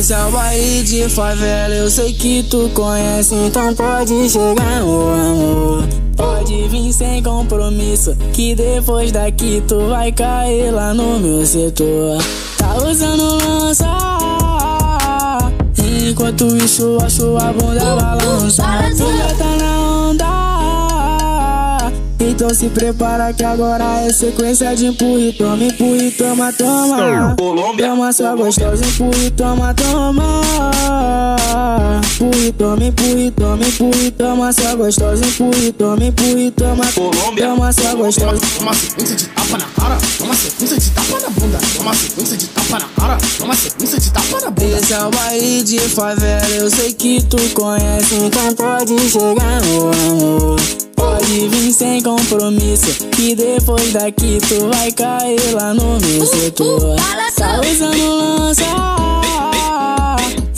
Esse é o baile de favela, eu sei que tu conhece, então pode chegar, meu amor. Pode vir sem compromisso, que depois daqui tu vai cair lá no meu setor. Tá usando lança, enquanto isso a sua bunda balança. Tu já tá na então se prepara que agora é sequência de empurre, toma, empurre, toma, toma. Toma sua gostosa, empurre, toma, toma. Empurre, toma, empurre, toma, empurre, toma sua gostosa, empurre, toma, empurre, toma. Toma sua gostosa. Toma sequência de tapa na cara, toma sequência de tapa na bunda, toma sequência de tapa na cara, toma sequência de tapa na bunda. Esse é o baile de favela, eu sei que tu conhece, então pode chegar, meu amor. Pode vir sem compromisso Que depois daqui tu vai cair lá no meu setor Tá usando lança.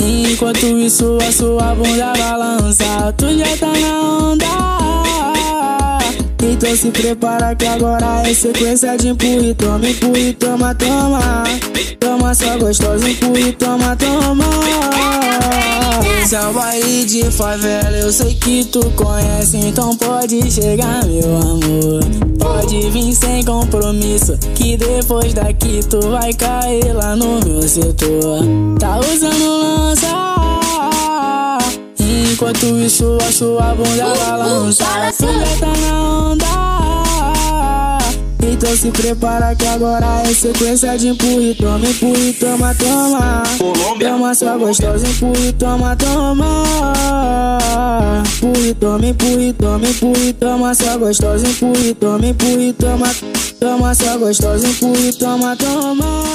Enquanto isso a sua bunda balança. Tu já tá na onda. Então se prepara que agora é sequência de empurre Toma, empurre, toma, toma. Toma só gostosa, empurre, toma, toma esse é o baile de favela, eu sei que tu conhece, então pode chegar, meu amor. Pode vir sem compromisso, que depois daqui tu vai cair lá no meu setor. Tá usando lança, enquanto isso a sua bunda balança. Tu já tá na então se prepara que agora é sequência de empurre, toma, empurre, toma, toma. Sua gostosa, empurre, toma, toma. Empurre, toma, empurre, toma, empurre, toma sua gostosa, empurre, toma, empurre, toma. Toma sua gostosa, empurre, toma, toma.